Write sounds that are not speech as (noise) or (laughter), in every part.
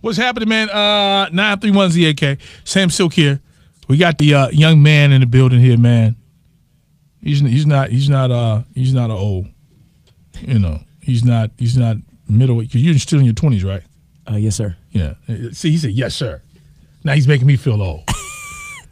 What's happening, man? Uh, nine three one ZAK. Sam Sylk here. We got the uh, young man in the building here, man. He's he's not he's not uh he's not a old, you know. He's not he's not middle because you're still in your twenties, right? Uh, yes, sir. Yeah. See, he said yes, sir. Now he's making me feel old.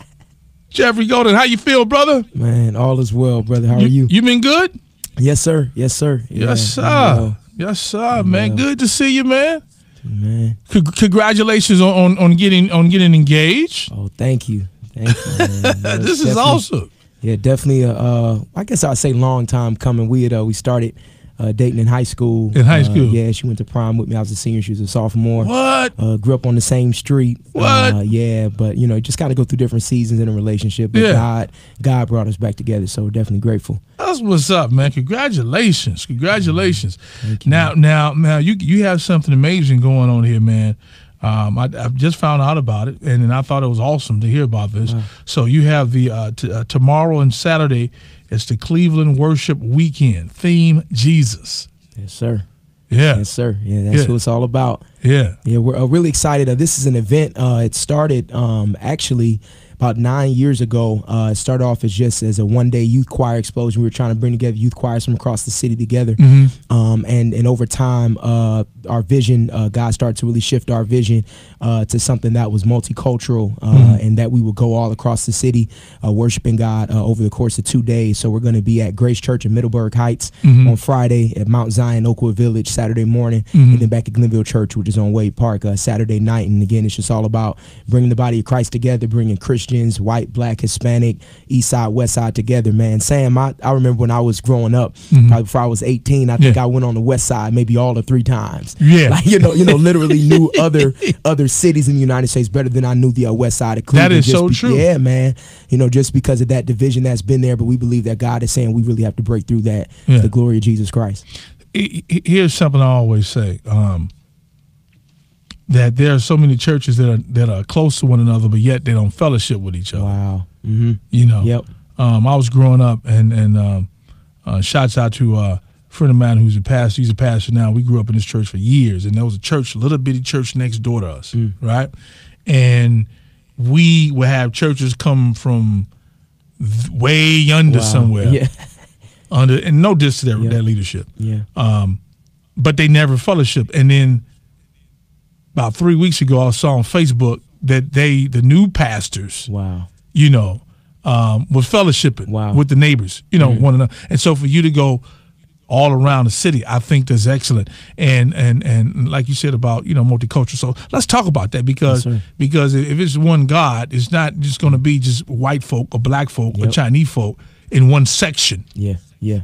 (laughs) Geoffrey Golden, how you feel, brother? Man, all is well, brother. How are you? You been good? Yes, sir. Yes, sir. Yeah, yes, sir. well. Yes, sir, man. well. Good to see you, man. Man. C- congratulations on, on on getting on getting engaged. Oh, thank you. Thank you. Man. (laughs) This is awesome. Yeah, definitely. A, uh, I guess I'd say long time coming. We had uh, we started uh, dating in high school. In high Uh, school? yeah, she went to prom with me. I was a senior. She was a sophomore. What? Uh, grew up on the same street. What? Uh, yeah, but you know, just kind of go through different seasons in a relationship. But Yeah. God, God brought us back together. So we're definitely grateful. That's what's up, man. Congratulations. Congratulations. You. Now, now, now, you you have something amazing going on here, man. Um, I, I've just found out about it, and, then I thought it was awesome to hear about this. So you have the uh, t- uh, tomorrow and Saturday. It's the Cleveland Worship Weekend. Theme Jesus. Yes, sir. Yeah, Yes, sir. Yeah, that's Yeah. what it's all about. Yeah. Yeah, we're uh, really excited. Uh, this is an event. Uh, it started um, actually about nine years ago. Uh, it started off as just as a one day youth choir explosion. We were trying to bring together youth choirs from across the city together. Um, and and over time, uh, our vision, uh, God started to really shift our vision uh, to something that was multicultural, uh, and that we would go all across the city uh, worshiping God uh, over the course of two days. So we're going to be at Grace Church in Middleburg Heights on Friday, at Mount Zion Oakwood Village Saturday morning, and then back at Glenville Church, which is on Wade Park uh, Saturday night. And again, it's just all about bringing the body of Christ together, bringing Christians, white, black, Hispanic, East Side, West Side together. Man, Sam, I, I remember when I was growing up, probably before I was 18, I think Yeah. I went on the West Side maybe all or three times. Yeah. like you know, you know, literally knew (laughs) other other cities in the United States better than I knew the uh, West Side of Cleveland. is just so true. Yeah, man. You know, just because of that division that's been there, but we believe that God is saying we really have to break through that Yeah. for the glory of Jesus Christ. He- he- Here's something I always say. Um, that there are so many churches that are that are close to one another, but yet they don't fellowship with each other. Wow. Mm-hmm. You know. Yep. Um, I was growing up, and and um, uh, shouts out to uh, a friend of mine who's a pastor. He's a pastor now. We grew up in this church for years, and there was a church, a little bitty church next door to us, right? And we would have churches come from way under Wow. somewhere, Yeah. under, and no diss to their, Yeah. their leadership, Yeah. um, but they never fellowship. And then about three weeks ago, I saw on Facebook that they, the new pastors, Wow. you know, um, was fellowshipping Wow. with the neighbors, you know, one another. And so for you to go all around the city, I think that's excellent. And and and like you said about you know multicultural. So let's talk about that because Yes, because if it's one God, it's not just going to be just white folk or black folk or Chinese folk in one section. Yeah, yeah,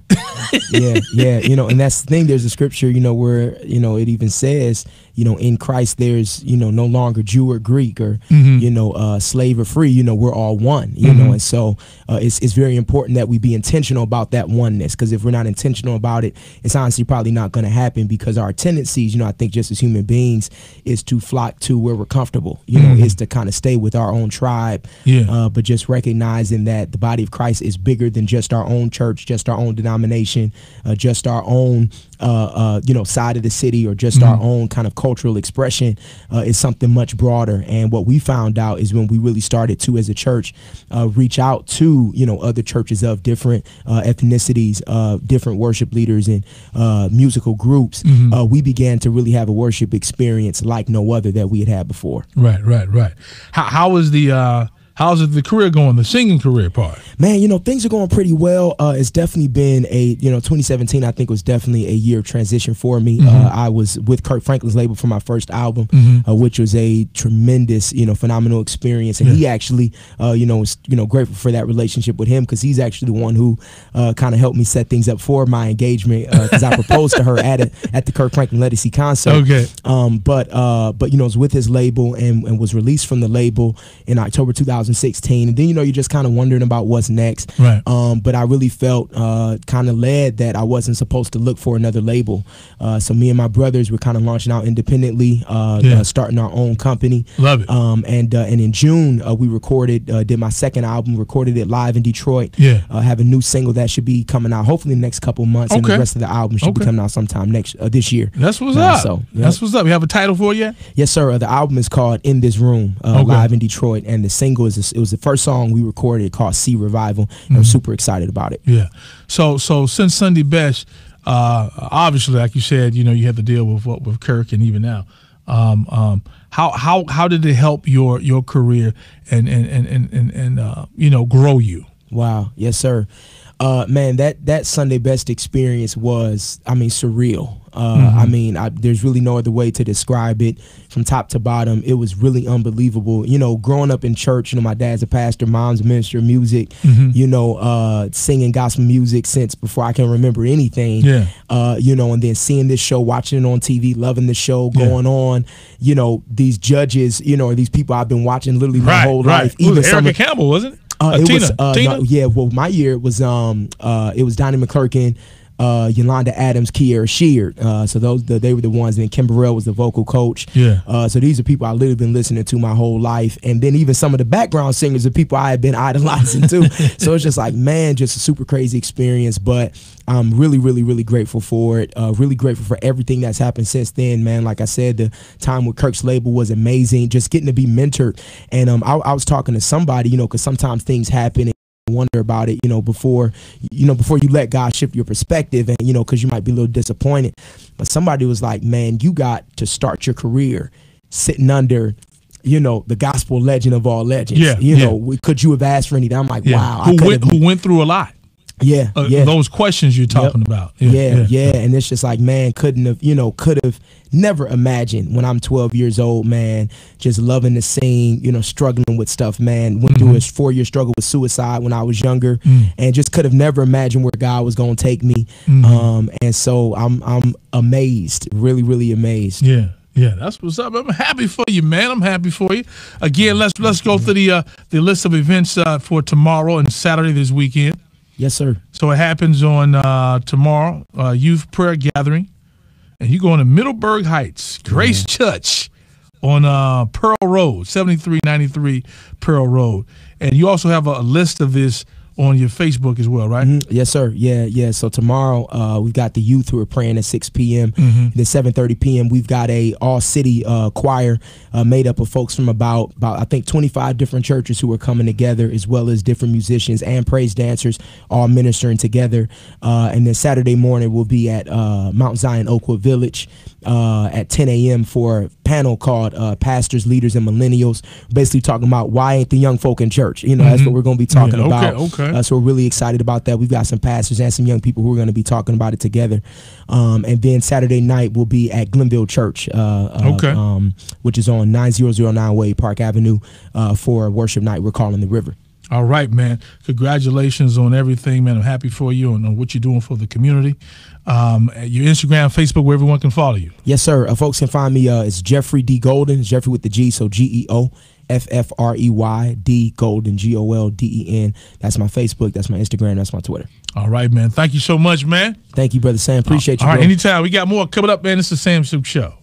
yeah, yeah. You know, and that's the thing. There's a scripture, you know, where you know it even says, you know, in Christ there's, you know, no longer Jew or Greek or, you know, uh, slave or free. You know, we're all one. You know, and so uh, it's it's very important that we be intentional about that oneness. Because if we're not intentional about it, it's honestly probably not going to happen. Because our tendencies, you know, I think just as human beings, is to flock to where we're comfortable. You know, is to kind of stay with our own tribe. Yeah. Uh, but just recognizing that the body of Christ is bigger than just our own church, just our own denomination, uh, just our own, uh, uh, you know, side of the city, or just our own kind of cultural expression. Uh, is something much broader. And what we found out is when we really started to, as a church, uh, reach out to you know other churches of different uh, ethnicities, uh, different worship leaders, and uh, musical groups. Uh, we began to really have a worship experience like no other that we had had before. Right, right, right. How how was the uh, how's the career going? The singing career part. Man, you know things are going pretty well. Uh, it's definitely been a you know 2017. I think was definitely a year of transition for me. Uh, I was with Kirk Franklin's label for my first album, uh, which was a tremendous you know phenomenal experience. And he actually uh, you know was you know grateful for that relationship with him because he's actually the one who uh, kind of helped me set things up for my engagement because I proposed to her at a, (laughs) at the Kirk Franklin Legacy concert. Okay. Um, but uh, but you know, it was with his label and, and was released from the label in October 2000. 2016, and then you know you're just kind of wondering about what's next. Right. Um, but I really felt uh, kind of led that I wasn't supposed to look for another label. Uh, so me and my brothers were kind of launching out independently, uh, Yeah. uh, starting our own company. Love it. Um, and uh, and in June uh, we recorded, uh, did my second album, recorded it live in Detroit. Yeah. Uh, have a new single that should be coming out hopefully in the next couple months, and the rest of the album should Okay. be coming out sometime next uh, this year. That's what's Yeah, up. so, yeah. That's what's up. We have a title for it yet? Yes, sir. Uh, the album is called "In This Room," uh, Okay. live in Detroit, and the single is it was the first song we recorded called "Sea Revival." And Mm-hmm. I'm super excited about it. Yeah. So so since Sunday best, uh, obviously, like you said, you know, you had to deal with what with Kirk and even now. Um, um, how how how did it help your your career and and and and and, and uh, you know grow you? Wow. Yes, sir. Uh, man, that that Sunday best experience was, I mean, surreal. Uh, Mm-hmm. I mean, I, there's really no other way to describe it from top to bottom. It was really unbelievable. You know, growing up in church, you know, my dad's a pastor, mom's a minister of music. Mm-hmm. You know, uh, singing gospel music since before I can remember anything. Yeah. Uh, you know, and then seeing this show, watching it on TV, loving the show, Yeah. going on. You know, these judges, you know, these people I've been watching literally my whole life. It was some Erica Campbell, wasn't it? Uh, it Tina. was uh, Tina. no, yeah. Well, my year was um uh it was Donnie McClurkin, uh Yolanda Adams, Kierra Sheard. Uh, so those the, they were the ones. And Kim Burrell was the vocal coach. Yeah. Uh, so these are people I literally been listening to my whole life, and then even some of the background singers are people I had been (laughs) idolizing too. so it's just like man, just a super crazy experience. But I'm really, really, really grateful for it. Uh, really grateful for everything that's happened since then, man. Like I said, the time with Kirk's label was amazing. Just getting to be mentored, and um, I, I was talking to somebody, you know, because sometimes things happen wonder about it you know before you know before you let god shift your perspective and you know because you might be a little disappointed but somebody was like man you got to start your career sitting under you know the gospel legend of all legends Yeah, you yeah. know could you have asked for anything i'm like yeah. wow who went who went through a lot? Yeah Uh, yeah Those questions you're talking about. yeah, yeah, and it's just like, man, couldn't have, you know, could have never imagined when I'm 12 years old, man, just loving to sing, you know, struggling with stuff, man. Went through a four year struggle with suicide when I was younger, and just could have never imagined where God was gonna take me. Um, and so I'm I'm amazed, really, really amazed. Yeah, yeah, that's what's up. I'm happy for you, man. I'm happy for you. Again, let's let's go through the uh, the list of events uh, for tomorrow and Saturday this weekend. Yes, sir. So it happens on uh, tomorrow, uh, youth prayer gathering, and you going to Middleburg Heights, Grace Church, on uh, Pearl Road, seventy three ninety three Pearl Road, and you also have a, a list of this on your Facebook as well, right? Mhm. Yes, sir. Yeah, yeah. So tomorrow, uh, we've got the youth who are praying at 6 p.m. Mm-hmm. Then 7:30 p.m. We've got a all city uh, choir uh, made up of folks from about about I think 25 different churches who are coming together, as well as different musicians and praise dancers, all ministering together. Uh, and then Saturday morning we'll be at uh, Mount Zion Oakwood Village uh, at 10 a.m. for a panel called uh, "Pastors, Leaders, and Millennials." Basically talking about why ain't the young folk in church? You know, that's what we're going to be talking Mm-hmm. Yeah, okay, about. okay. Uh, so we're really excited about that. We've got some pastors and some young people who are going to be talking about it together. Um, and then Saturday night we'll be at Glenville Church, uh, uh, Okay. um, which is on 9009 Wade Park Avenue uh, for worship night. We're calling the river. All right, man. Congratulations on everything, man. I'm happy for you and on what you're doing for the community. Um, your Instagram, Facebook, where everyone can follow you. Yes, sir. Uh, folks can find me. Uh, it's Geoffrey D Golden. It's Geoffrey with the G, so G E O F F R E Y D Golden G O L D E N. That's my Facebook. That's my Instagram. That's my Twitter. All right, man. Thank you so much, man. Thank you, brother Sam. Appreciate you. All right, bro. anytime. We got more coming up, man. It's the Sam Sylk Show.